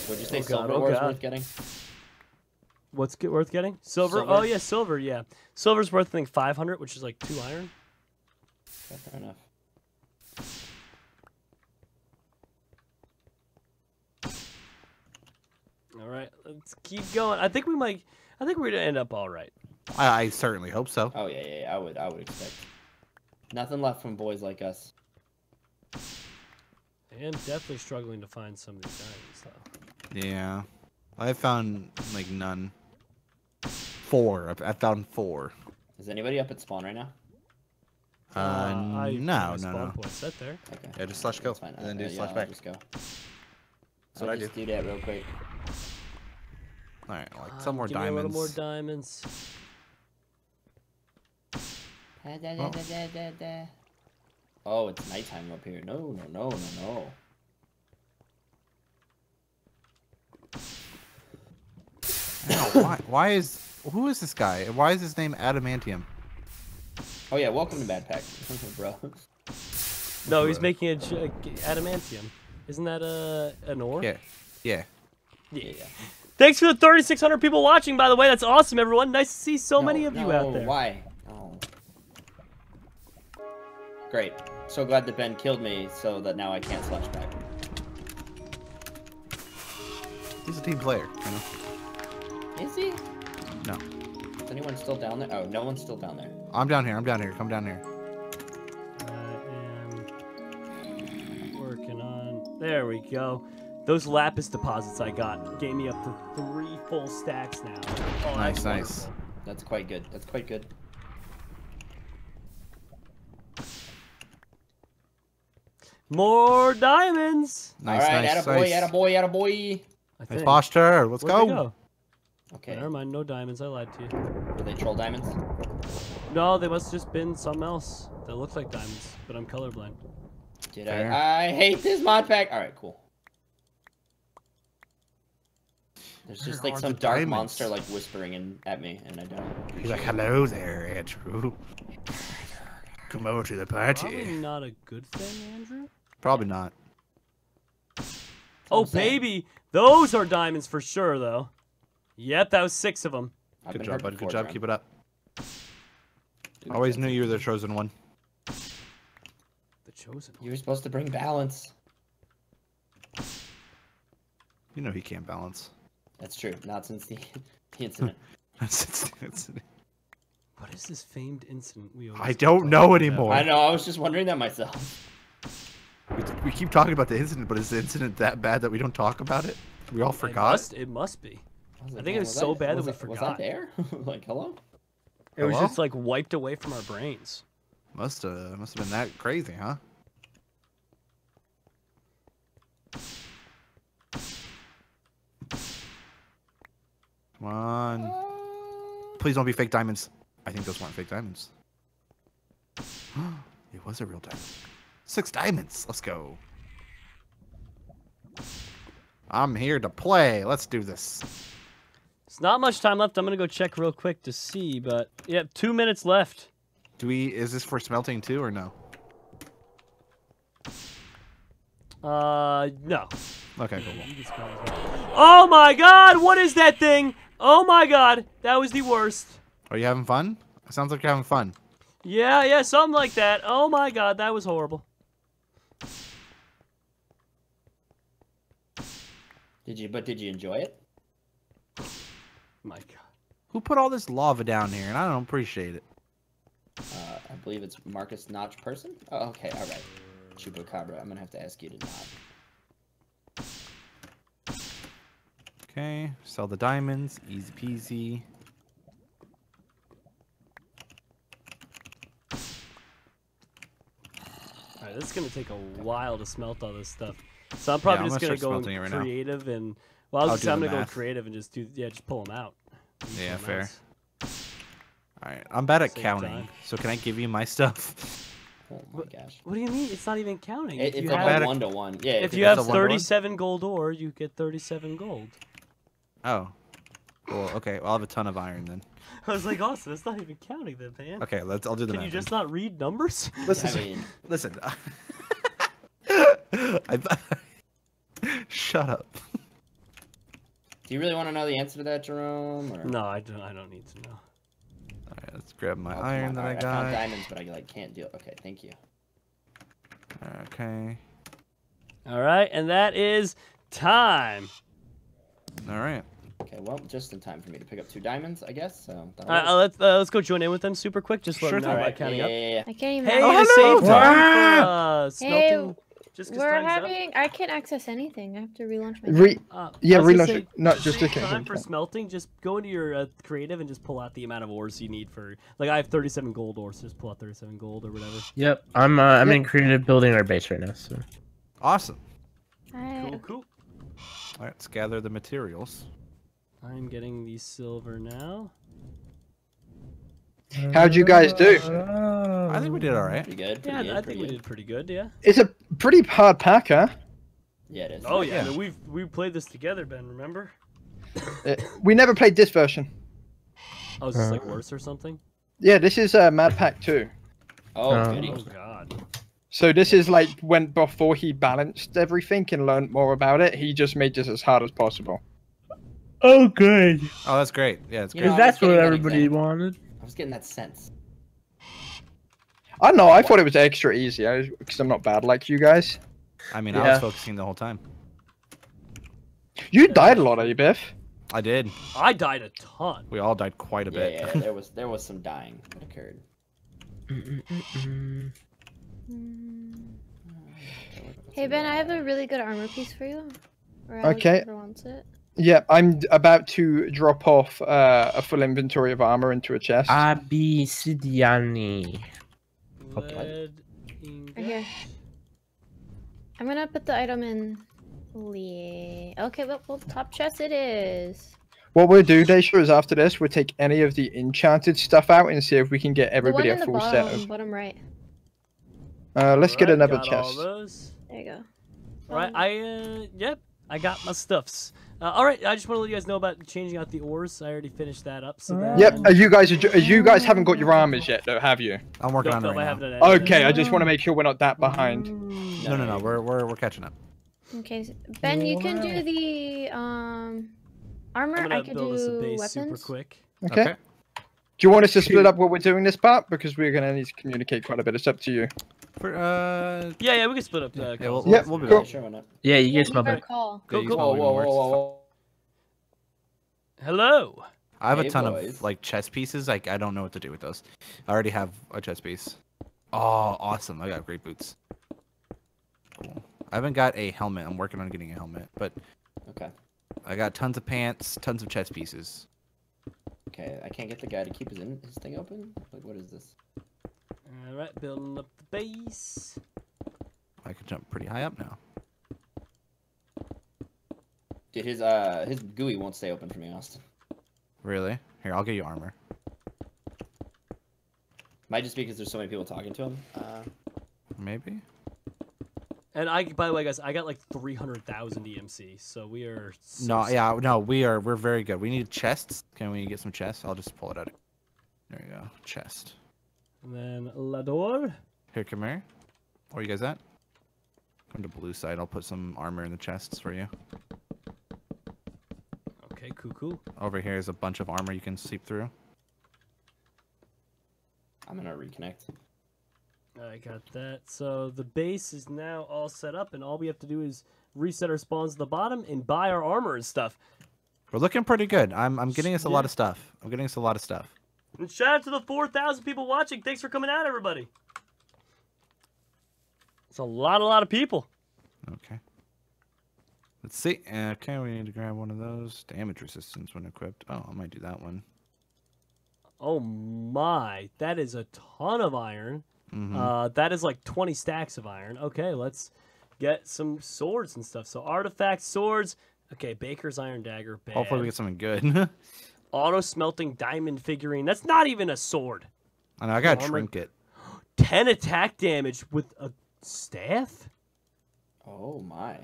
Would you oh say Oh, God, silver oh, ore is worth getting? What's get worth getting? Silver? Oh, silver. Oh yeah, silver. Yeah, silver's worth I think 500, which is like two iron. Yeah, fair enough. All right, let's keep going. I think we might. I think we're gonna end up all right. I, I certainly hope so. Oh yeah, yeah, yeah. I would. I would expect. Nothing left from boys like us. And definitely struggling to find some of these diamonds though. Yeah. I found, like, none. Four. I, I found four. Is anybody up at spawn right now? Uh, I- no, my no, spawn no. point set there. Okay. Yeah, just slash go. And then Uh, do yeah, slash I'll back. Just go. That's I'll what I just do. do that real quick. Alright, like Uh, some more give me a little more diamonds. diamonds. Oh, it's nighttime up here. No, no, no, no, no. Ow, why, why is who is this guy? Why is his name Adamantium? Oh yeah, welcome to Bad Pack, bro. No, he's Bruh. making a j- adamantium. Isn't that a an ore? Yeah, yeah. Yeah, yeah. Thanks for the 3,600 people watching, by the way. That's awesome, everyone. Nice to see so many No, of you out there. Why? Oh. Great. So glad that Ben killed me, so that now I can't slash back. He's a team player, you know. Is he? No, Is anyone still down there? Oh, no one's still down there. I'm down here. I'm down here. Come down here. I am working on. There we go. Those lapis deposits I got gave me up to three full stacks now. Oh, Nice, that's nice. wonderful. That's quite good. That's quite good. More diamonds. Nice, All right, nice, attaboy, nice. attaboy, attaboy. I Nice think. posture. Let's Where'd they go. go? Okay. Never mind, no diamonds. I lied to you. Were they troll diamonds? No, they must have just been something else that looks like diamonds, but I'm colorblind. Did Fair. I? I hate this mod pack. All right, cool. There's just Where like some dark diamonds? monster like whispering in at me, and I don't. He's like, hello there, Andrew. Come over to the party." Probably party. not a good thing, Andrew. Probably not. Oh, baby, those are diamonds for sure, though. Yep, that was six of them. I've Good job, bud. Good job. John. Keep it up. Dude, Always knew you were the chosen one. The chosen. You were supposed to bring balance. You know he can't balance. That's true. Not since the, incident. Not since the incident. It's- it's- What is this famed incident we always I don't talking know about? anymore. I know. I was just wondering that myself. we, we keep talking about the incident, but is the incident that bad that we don't talk about it? We all It forgot. must, it must be. Was I like, think it "Man, was so bad that was we Was forgot. that there? like, hello? It was just like wiped away from our brains. Must have must have been that crazy, huh? Come on. Uh, Please don't be fake diamonds. I think those weren't fake diamonds. it was a real diamond. Six diamonds. Let's go. I'm here to play. Let's do this. It's not much time left. I'm gonna go check real quick to see, but yeah, two minutes left. Do we? Is this for smelting too, or no? Uh, no. Okay, cool. You can spell it. Oh my God! What is that thing? Oh my God! That was the worst. Are you having fun? It sounds like you're having fun. Yeah, yeah, something like that. Oh my God, that was horrible. Did you? But did you enjoy it? My God. Who put all this lava down here? And I don't appreciate it. Uh, I believe it's Markus Notch Persson. Oh, okay, all right. Chupacabra, I'm gonna have to ask you to not. Okay, sell the diamonds, easy peasy. All right, this is gonna take a while to smelt all this stuff. So I'm probably I'm just gonna gonna, go smelting it right creative and well, I was I'll just, I'm gonna go creative and just do yeah, just pull them out. Yeah, them fair. out. All right, I'm bad at Same counting, time. so can I give you my stuff? Oh my What- gosh. What do you mean? It's not even counting. It, if it's you like have a one to one. Yeah. if it- you have a one-to-one? 37 gold ore, you get 37 gold. Oh, cool. Okay, well, I'll have a ton of iron then. I was like, awesome. it's not even counting then, man. Okay, let's. I'll do the Can you just not read numbers? then. I listen? mean, listen. I, shut up. Do you really want to know the answer to that, Jerome? Or... no, I don't. I don't need to know. All right, let's grab my Oh, iron on, that I alright, found diamonds, but I like can't do it. Okay, thank you. Okay. All right, and that is time. All right. Okay, well, just in time for me to pick up two diamonds, I guess. So. that'll All right, uh, let's uh, let's go join in with them super quick. Just let Sure them know thing. about Alright, yeah, counting up. yeah, yeah, I can't even. Hey, Oh, to hello. save time Wow. for uh, smelting. Just 'cause We're time's up. having. I can't access anything. I have to relaunch my. Re Uh, yeah, I was gonna relaunch say, it. No, just save a time for smelting. Just go into your uh, creative and just pull out the amount of ores you need for. Like I have 37 gold ores, so just pull out 37 gold or whatever. Yep, I'm uh, I'm Yep. in creative building our base right now. So Awesome. I, Cool, cool. All right, let's gather the materials. I'm getting the silver now. How'd you guys do? I think we did all right. Pretty good. Pretty Yeah, good, I pretty think we did pretty good. Yeah. It's a pretty hard pack, huh? Yeah, it is. Oh yeah, Yeah. we've we played this together, Ben. Remember? Uh, we never played this version. I was just like Uh. worse or something. Yeah, this is uh, Mad Pack 2. Oh, Uh, goody. Oh god. So this is like when before he balanced everything and learned more about it, he just made this as hard as possible. oh, good, Oh, that's great. Yeah, it's great. know, because that's what everybody example. wanted. I was getting that sense. I know. I thought it was extra easy because I'm not bad like you guys. I mean, I was focusing the whole time. You died a lot, eh, Biff? I did. I died a ton. We all died quite a Yeah, bit. yeah, there was there was some dying that occurred. Hey Ben, I have a really good armor piece for you. Or Okay. wants it. Yeah, I'm about to drop off uh, a full inventory of armor into a chest. Abisidiani. Lead Right ingot. here. I'm gonna put the item in. Le- Okay, well, well, top chest it is. what we'll do, Dasha, is after this, we'll take any of the enchanted stuff out and see if we can get everybody a one in the full set bottom, of. bottom right. Uh, let's get another chest. There you go. Right, Um, I uh, yep, I got my stuffs. Uh, all right, I just want to let you guys know about changing out the ores. I already finished that up. So then, Yep, uh, you guys, are, you guys haven't got your armors yet, though, have you? I'm working No, on no, it I right haven't now. done Okay, I just want to make sure we're not that behind. No, no, no. We're we're we're catching up. Okay, so- Ben, you can do the um armor. I'm I can build us a do base super weapons. quick. Okay. Do you want us to split up what we're doing this part? Because we're going to need to communicate quite a bit. It's up to you. For uh, Yeah, yeah, we can split up. Uh, yeah, we'll, Yep, we'll be cool. back. Sure, why not? Yeah, you Yeah, guys smell make our better. call. Go, Yeah, go. you Whoa, smell whoa, whoa, whoa, whoa. Hello. I have a ton boys. of like chess pieces. Like I don't know what to do with those. I already have a chess piece. Oh, awesome! I got great boots. Cool. I haven't got a helmet. I'm working on getting a helmet, but Okay. I got tons of pants, tons of chess pieces. Okay, I can't get the guy to keep his in his thing open. Like, what is this? All right, building up the base. I can jump pretty high up now. Dude, his uh his GUI won't stay open for me, Austin. Really? Here, I'll get you armor. Might just be because there's so many people talking to him. Uh, Maybe. And I, by the way, guys, I got like 300,000 EMC, so we are. So No, s- yeah, no, we are. We're very good. We need chests. Can we get some chests? I'll just pull it out. There you go. Chest. And then Lador. Here, come here. Where are you guys at? Come to blue side. I'll put some armor in the chests for you. Okay, cool, cool. Over here is a bunch of armor you can sleep through. I'm gonna reconnect. I got that. So the base is now all set up, and all we have to do is reset our spawns at the bottom and buy our armor and stuff. We're looking pretty good. I'm I'm getting us a lot of stuff. I'm getting us a lot of stuff. And shout out to the 4,000 people watching. Thanks for coming out, everybody. It's a lot, a lot of people. Okay. Let's see. Okay, we need to grab one of those. Damage resistance when equipped. Oh, I might do that one. Oh my, that is a ton of iron. hmm Uh, that is like 20 stacks of iron. Okay, let's get some swords and stuff. So artifacts, swords. Okay, Baker's iron dagger. Bad. Hopefully we get something good. Auto smelting diamond figurine. That's not even a sword. I know. I got a Armor- trinket. 10 attack damage with a staff. Oh my.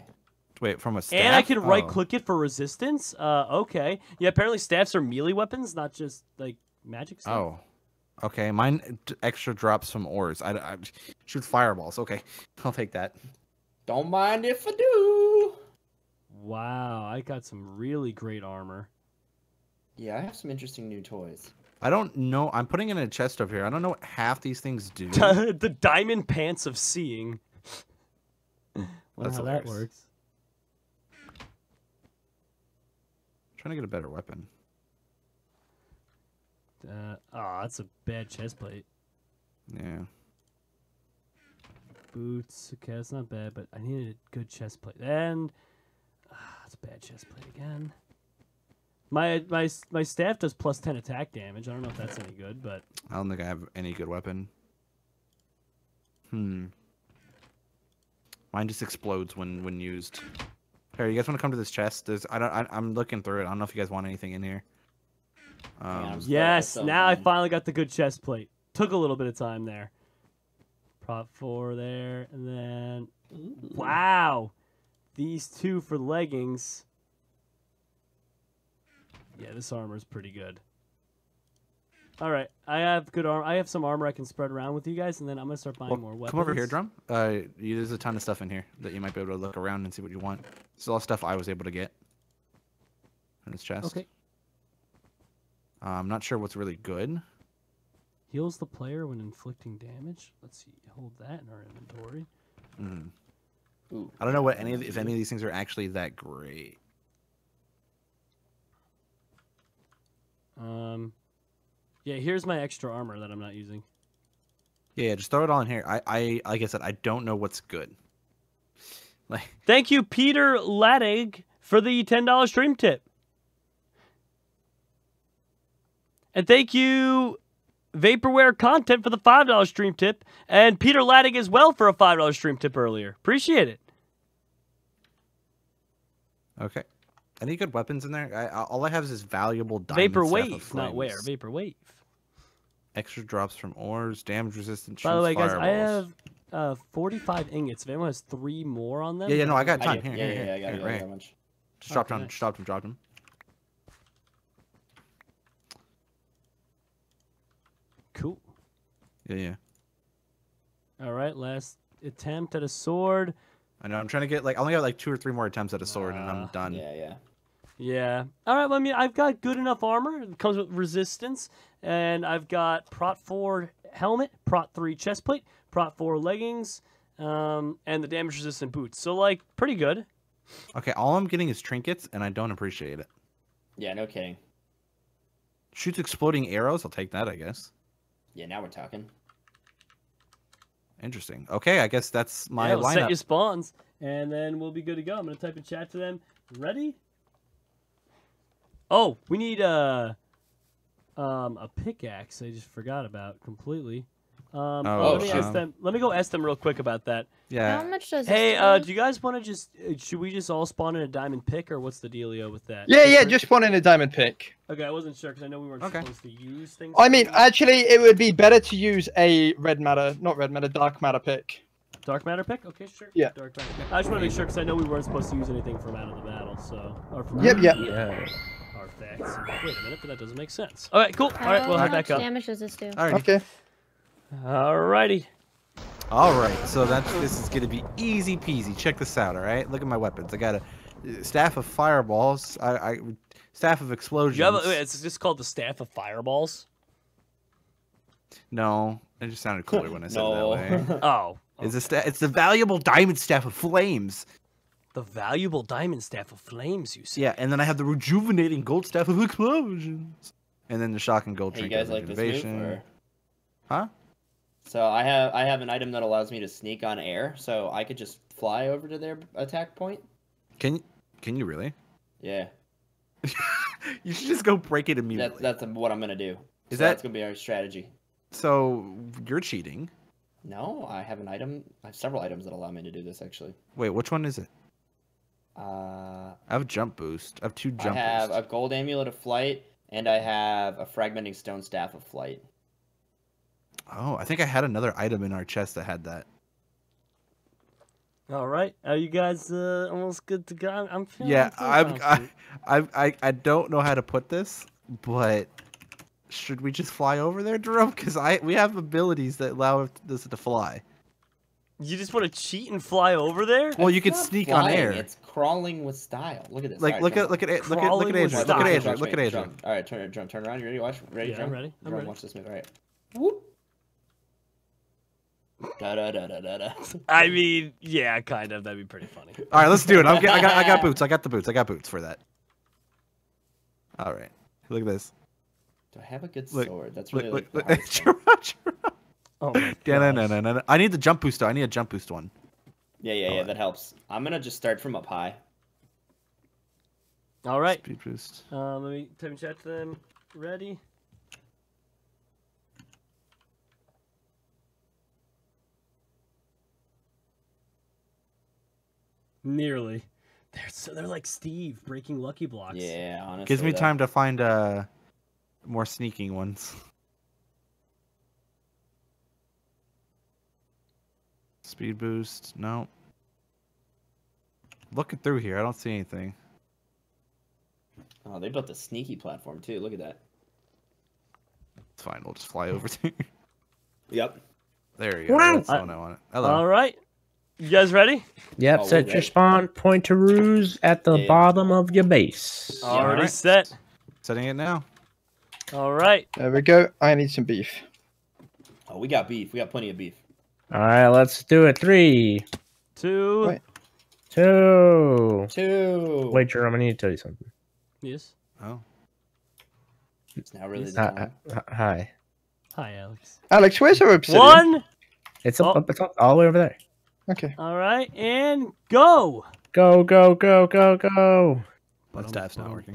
Wait, from a staff. And I can right Oh. click it for resistance. Uh, okay. Yeah, apparently staffs are melee weapons, not just like magic stuff. Oh. Okay, mine extra drops from ores. I, I shoot fireballs. Okay, I'll take that. Don't mind if I do. Wow, I got some really great armor. Yeah, I have some interesting new toys. I don't know. I'm putting in a chest over here. I don't know what half these things do. the diamond pants of seeing. Wonder That's how that hilarious. works. trying to get a better weapon. Uh, oh, that's a bad chest plate. Yeah. Boots. Okay, that's not bad, but I need a good chest plate. And ah, it's a bad chest plate again. My my my staff does plus ten attack damage. I don't know if that's any good, but I don't think I have any good weapon. Hmm. Mine just explodes when when used. Here, you guys want to come to this chest? There's I don't I, I'm looking through it. I don't know if you guys want anything in here. Hang on, I'm Um, s- yes, now I finally got the good chest plate. Took a little bit of time there. Prop four there, and then Ooh. wow, these two for leggings. Yeah, this armor is pretty good. All right, I have good armor. I have some armor I can spread around with you guys, and then I'm gonna start buying well, more weapons. come over here, drum. Uh, you, there's a ton of stuff in here that you might be able to look around and see what you want. Is all stuff I was able to get in this chest. Okay. Uh, I'm not sure what's really good. Heals the player when inflicting damage. Let's see. Hold that in our inventory. Mhm. Ooh. I don't know what any of if any of these things are actually that great. Um, yeah. Here's my extra armor that I'm not using. Yeah, yeah, just throw it all in here. I, I like I said, I don't know what's good. Like Thank you, Peter Ladig, for the $10 stream tip. And thank you, Vaporware Content, for the $5 stream tip. And Peter Ladig as well for a $5 stream tip earlier. Appreciate it. Okay. Any good weapons in there? I, I- all I have is this valuable diamond staff of Vaporwave, not where. flames. Vaporwave. Extra drops from ores, damage resistant. By the way, shoots guys, I have uh, 45 ingots. If anyone has three more on them. Yeah, yeah, no, I got time. do. Here, yeah, here, yeah, here, yeah, I got here, it. I right got here. a. Just dropped Okay, on, nice. just dropped him, dropped him. Cool. Yeah, yeah. All right, last attempt at a sword. I know. I'm trying to get like I only got like two or three more attempts at a sword, and I'm Ah, done. Yeah, yeah. Yeah. All right. Well, I mean, I've got good enough armor. It comes with resistance, and I've got Prot four helmet, Prot three chest plate, Prot four leggings, um, and the damage resistant boots. So like, pretty good. Okay, all I'm getting is trinkets, and I don't appreciate it. Yeah, no kidding. Shoots exploding arrows. I'll take that, I guess. Yeah, now we're talking. Interesting. Okay, I guess that's my yeah, we'll set your spawns, and then we'll be good to go. I'm gonna type in chat to them. Ready? Oh, we need a um a pickaxe. I just forgot about completely. Um, Oh, let me ask um, them. Let me go ask them real quick about that. Yeah. How much does Hey, this uh, do you guys want to just? uh, Should we just all spawn in a diamond pick, or what's the dealio with that? Yeah, yeah, just one in a diamond pick. Okay, I wasn't sure because I know we weren't Okay. supposed to use things. I mean, actually, it would be better to use a red matter, not red matter, dark matter pick. dark matter pick. Okay, sure. Yeah. Dark matter. I just want to make sure because I know we weren't supposed to use anything from out of the battle. So, or from Yep, out yep. of the Yeah. artifacts. Wait a minute, but that doesn't make sense. All right, cool. All right, we'll How head much back up. damage does this do? All right. Okay. Alrighty. All right. So that's this is gonna be easy peasy. Check this out. All right. Look at my weapons. I got a uh, staff of fireballs. I, I staff of explosions. You have a, wait, it's just called the staff of fireballs. No, it just sounded cooler when I said no. it that way. Oh, It's a sta- It's the valuable diamond staff of flames. The valuable diamond staff of flames. You see? Yeah, and then I have the rejuvenating gold staff of explosions. And then the shock and gold Hey, you guys of like this innovation. move? Or... Huh? So I have I have an item that allows me to sneak on air, so I could just fly over to their attack point. Can you? can you really? Yeah, You should just go break it that's immediately. that's what I'm gonna do. Is So that- that's gonna be our strategy? So you're cheating. No, I have an item. I have several items that allow me to do this actually. Wait, which one is it? Uh, I have jump boost. I have two jump. I have boost. a gold amulet of flight, and I have a fragmenting stone staff of flight. Oh, I think I had another item in our chest that had that. All right. Are you guys uh, almost good to go? I'm- I'm feeling. Yeah, I'm I'm, I. I, I, I don't know how to put this, but should we just fly over there, Jerome? Because I we have abilities that allow this to fly. You just want to cheat and fly over there? Well, you It's can not sneak on air. It's crawling with style. Look at this. Like Alright, look drum. at look at look at look at with Adrian. Watch Look at this, Adrian. Look at Adrian. All right, turn drum, turn around. You ready? Watch. Ready? Yeah, drum? I'm ready. I'm drum, ready. Watch this move. All right. Whoop. Da da da da da da. I mean, yeah, kind of. That'd be pretty funny. All right, let's do it. I'm, get- I got I got boots. I got the boots. I got boots for that. All right. Look at this. Do I have a good Look, sword? That's really look, like the look. Oh no, no, no, no, no. I need the jump booster. I need a jump boost one. Yeah, yeah, yeah. Alright. That helps. I'm gonna just start from up high. All right. Speed boost. Um, let me type in chat to them. Ready? Nearly. They're so they're like Steve breaking lucky blocks. Yeah, honestly. Gives me though. time to find uh more sneaking ones. Speed boost. No. Looking through here, I don't see anything. Oh, they built a sneaky platform too. Look at that. It's fine. We'll just fly over to. Yep. there you go. Wow. That's the one I want. Hello. All right. You guys ready? Yep, Oh, we're set your ready. spawn pointeroos at the Yeah. bottom of your base. Already alright. set. Setting it now. All right. There we go. I need some beef. Oh, we got beef. We got plenty of beef. All right, let's do it. Three, Two. Wait. two. Two. Wait, Jerome, I need to tell you something. Yes. Oh. It's now really the Hi. time. hi- hi. Hi, Alex. Alex, where's our obsidian? One. It's up, Oh. up, it's up, all the way over there. Okay. All right, and go. Go, go, go, go, go. My staff's not working.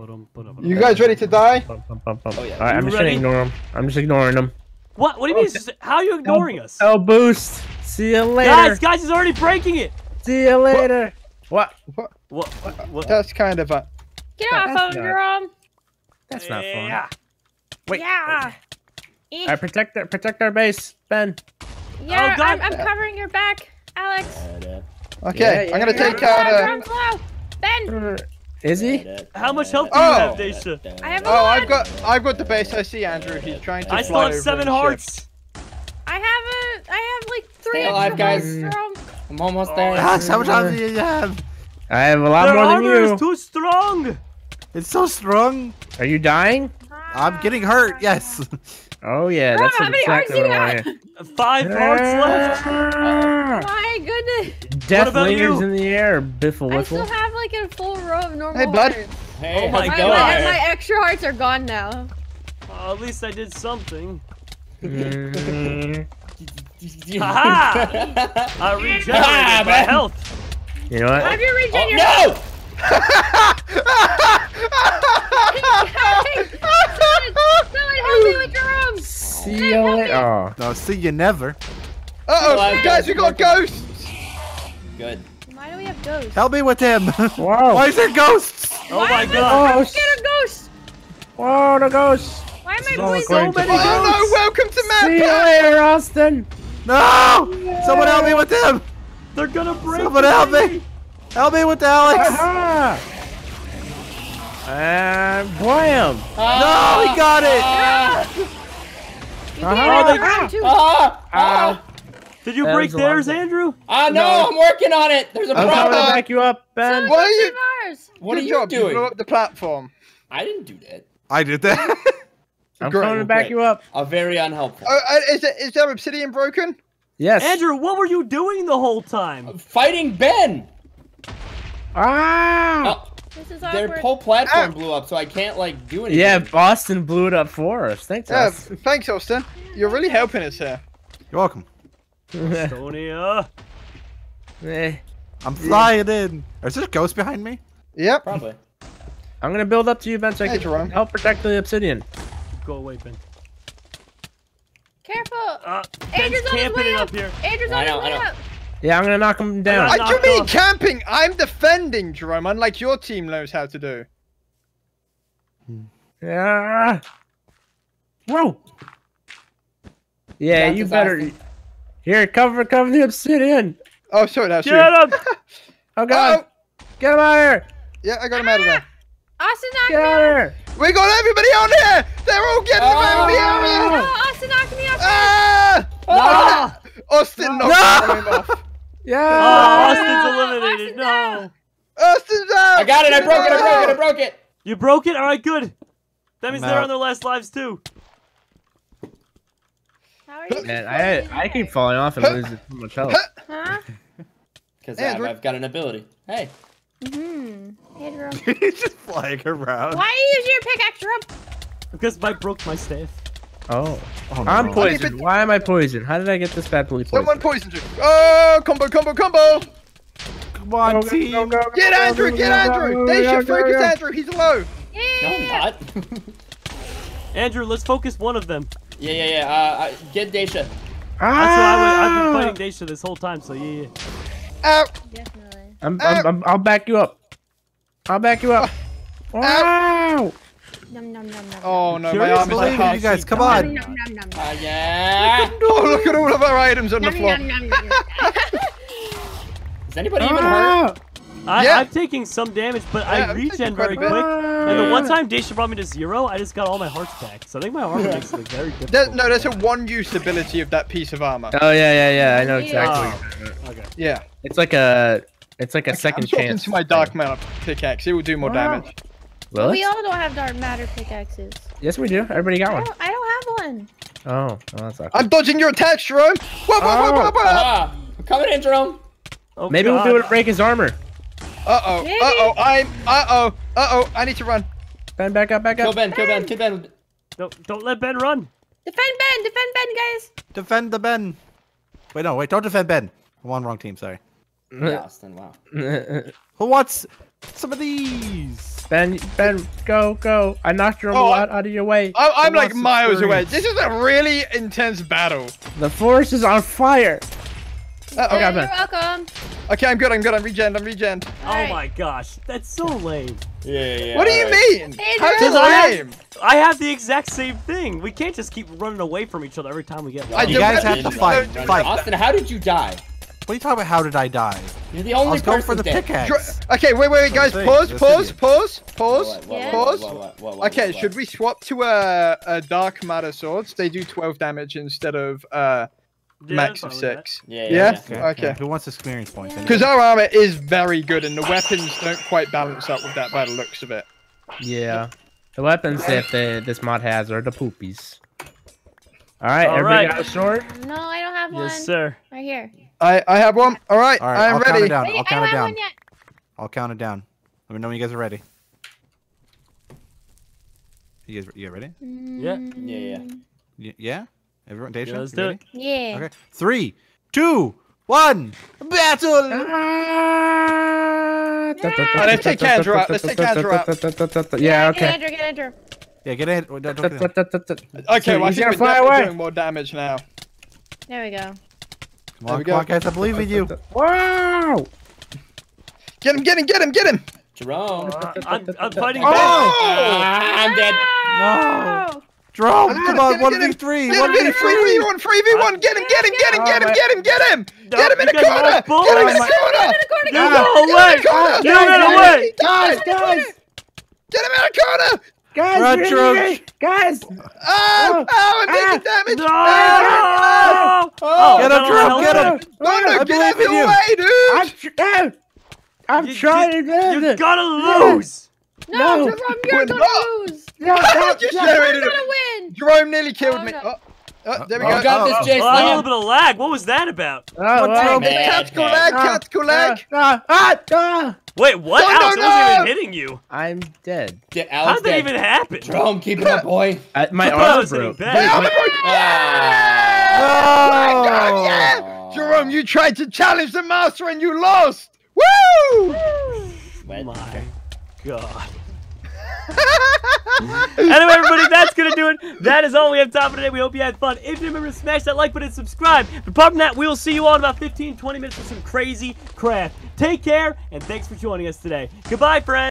You guys ready to die? Oh, yeah. All right, I'm You just gonna ready? ignore him. I'm just ignoring him. What? What do you mean? it's How are you ignoring us? Oh, boost. See you later. Guys, guys is already breaking it. See you later. What? What? What? What? what? That's kind of a. Get off That's of not- Jerome! That's not fun. Yeah. Wait. Yeah! Eh, All right, protect our, protect our base, Ben. yeah, God. I'm, I'm covering your back, Alex. Okay, Yeah, I'm gonna yeah, take Drum out slow, a. Ben, Is he? How much health do you have, da-da, Dasha? I have a Oh. I've got I've got the base. I see Andrew. He's trying to I fly still have seven hearts. I have a, I have like three Stay extra alive, guys. hearts, Jerome. I'm almost there. Ah, how much time do you have? I have a lot Their more than you. armor you. is too strong. It's so strong. Are you dying? I'm getting hurt. Yes. Oh yeah, Bro, that's how many hearts exactly you what I got? Five hearts left. Ah! My goodness. Death about lingers you? in the air, biffle I still have like a full row of normal Hey, blood. hearts. Hey, Oh my how's it My, my, my extra hearts are gone now. Uh, at least I did something. Mm, Ha-ha! I regenerated Ah, my man. health. you know what? Have you regen Oh, your no! Someone help me with Jerome! See you later. Oh. no, see you never. Uh oh, Well, guys, we got ghosts. Good. Why do we have ghosts? Help me with him. Whoa. Why is there ghosts? Oh Why my am I god. Oh, so scared of ghosts? Whoa, the ghost. Why am I all poisoned? according to- Oh no, welcome to See you later, Austin. No! Someone help me with him! They're gonna break Someone the help thing. me! Help me with Alex! Ah. And wham. No, he got it! Ah! You Uh-huh. can't they- have round two. Ah! Ah! Did you That break was a lot theirs, of- Andrew? Ah, no, No. I'm working on it. There's a I'm coming to back you up, Ben. Why are you? Two bars. What are you job, You blew up the platform. I didn't do that. I did that. I'm Great. coming to back Great. you up. Uh, very unhelpful. Oh, uh, is, it, is there obsidian broken? Yes. Andrew, what were you doing the whole time? Fighting Ben. Ah. Oh, This is their awkward. whole platform Ah. blew up, so I can't like do anything. Yeah, Boston blew it up for us. Thanks, Yeah, Austin. thanks, Austin. You're really helping us here. You're welcome. Estonia. Eh, I'm flying in. Is there a ghost behind me? Yep. Probably. I'm gonna build up to you, Ben, so I Hey, can Jerome. help protect the obsidian. Go away, Ben. Careful. Uh, Ben's Andrew's on his camping way up. up here. Andrew's I on his know, I way know. up. Yeah, I'm gonna knock him down. I What do you mean off. camping? I'm defending, Jerome, unlike your team knows how to do. Yeah. Whoa. Yeah, Got you better. Austin. Here, cover, cover the obsidian. Oh, sorry, that's you. Get him! Oh God, Uh-oh. get him out of here! Yeah, I got him out of there. Austin knocked Get me out out. of here! We got everybody on here! They're all getting Oh. out of the area! No, Austin knocked me out. Ah! Ah! Austin knocked No. Jerome off. Yeah. Oh, Austin's Ah, eliminated. Austin's No. out. Austin's out! I got it. I broke it. I broke it. I broke it. You broke it? Alright, good. That means I'm they're out. on their last lives too. How are you? Man, I I keep falling off and losing so much health. Huh? Because I've, I've got an ability. Hey. Hmm. Hey, Jerome. He's just flying around. Why are you using your pickaxe, Jerome? Because I broke my staff. Oh, Oh, I'm no. poisoned. Why am I poisoned? How did I get this bad badly poisoned? Someone poisoned you. Oh, combo, combo, combo! Come on, Go, go, team. go, go, Get go, Andrew, go, get go, Andrew! go, They go, should go, focus go. Andrew, he's low! Yeah. No, I'm not. Andrew, let's focus one of them. yeah, yeah, yeah. Uh, uh, get Dasha. That's what I would, I've been Ah! fighting Dasha this whole time, so yeah, yeah. Out! Definitely. I'm, I'm, I'm, I'll back you up. I'll back you up. Wow! Oh no, my Curious arm is believe like half you guys, come Num, on. Uh, yeah. Oh, look at all of our items on the floor. Is anybody even hurt? Ah! I, Yeah. I'm taking some damage, but Yeah, I I'm regen very a bit. quick. And the Ah! one time Dasha brought me to zero, I just got all my hearts back. So I think my armor makes it very difficult. There, no, there's a one-use ability of that piece of armor. Oh yeah, yeah, yeah. I know Yeah. exactly. Oh, okay. Yeah. It's like a, it's like a I'm second talking chance. to my dark matter pickaxe. It will do more Wow. damage. Will We all don't have dark matter pickaxes. Yes, we do. Everybody got I one. don't, I don't have one. Oh, oh that's awkward. I'm dodging your attacks, Jerome. Whoa, whoa, whoa, whoa, whoa. Ah, I'm coming in, Jerome. Oh, Maybe we'll be able to break his armor. Uh oh. Maybe. Uh oh. I'm. Uh oh. Uh oh. I need to run. Ben, back up, back up. Kill up. Ben. Kill Ben. Kill Ben. Don't, don't let Ben run. Defend Ben. Defend Ben, guys. Defend the Ben. Wait, no, wait, don't defend Ben. I'm on wrong team, sorry. Austin. Wow. Who wants some of these? Ben, Ben, go, go. I knocked your Oh, armor out, out of your way. I, I'm Who like wants miles away. This is a really intense battle. The forest is on fire. Uh Okay, oh. I'm You're done. welcome. Okay, I'm good. I'm good. I'm regen. I'm regen. Oh Alright. my gosh, that's so lame. Yeah, yeah, yeah. What do you alright. mean? Hey, How Jerome. lame? I have the exact same thing. We can't just keep running away from each other every time we get I You guys have to fight. no, no, Fight. Austin, how did you die? What are you talking about? How did I die? You're the I only was going person for the dead. pickaxe. Dr- Okay, wait, wait, wait, guys. That's Pause, pause, pause, pause, What, what, Yeah. what, pause. Okay, should we swap to uh, a dark matter swords? They do 12 damage instead of uh, Yeah, max of fine with six. Yeah, Yeah? yeah, yeah. Okay. Who wants experience points? Yeah. anyway? Because our armor is very good and the weapons don't quite balance up with that by the looks of it. Yeah. The weapons that the, this mod has are the poopies. All right, All everybody right. got a sword? No, I don't have one. Yes, sir. Right here. I I have one. All right, All right, I am I'll count ready. it down. Wait, I'll count don't it down. I'll count it down. Let me know when you guys are ready. You guys, you ready? Yeah. Yeah, yeah. Yeah. Everyone, Deja, Yeah, let's do ready? it. Yeah. Okay. Three, two, one. Battle. Ah, da- da- da- Oh, let's take da- hands da- out, let's take da- hands da- Yeah, Get okay. get enter. Yeah, get ahead. Don't, don't get da- ahead. da- da- Okay, So well, I think gonna we're fly away. doing more damage now. There we go. Come There on, come on, guys. I believe in you. Wow! Get him, get him, get him, get him! Jerome. I'm, I'm fighting Oh! back. Ah, I'm dead. No! Jerome, Get come him, on. get him, One get v him. three. Get One him, get v him, three. 3v1, 3v1, get him, get him, get him, get him, get him, get him! No, Get him in you the guys are corner! all bullies. Get him in the my- corner! You go Get him away. in the corner! Get him in away. the Guys, corner! guys! Get him in the corner! Guys, Run, you're Jerome. hitting me. Guys! Oh, Oh. oh, I'm Ah. taking damage! No! Ah. Oh, Get him, I don't Jerome, know get how- him. No, no, I get believe out in the you. way, dude! I'm, tr- I'm You- trying you- to do You this. gotta lose. No, No. Jerome, you're gonna lose. No, I no, just no. showed You're gonna win. Jerome nearly killed Oh, me. no. Oh, oh, there we Oh, go. Got oh, this, oh. Jace. Well, I had a little bit of lag. What was that about? Oh, What's well. wrong? Tactical lag, Ah, tactical lag. Ah, ah, ah. Wait, what? No, no, Alex, I wasn't even hitting you. I'm dead. Dead- How did that even happen? Jerome, keep it up, boy. I, my I thought I arm was hitting broke. Wait, Oh wait. my Ah. Oh my God, yeah! Jerome, you tried to challenge the master and you lost! Woo! Wet. My God. anyway, everybody, that's gonna do it. That is all we have time for today. We hope you had fun. If you remember smash that like button and subscribe. But apart from that, we will see you all in about 15, 20 minutes for some crazy craft. Take care, and thanks for joining us today. Goodbye, friends.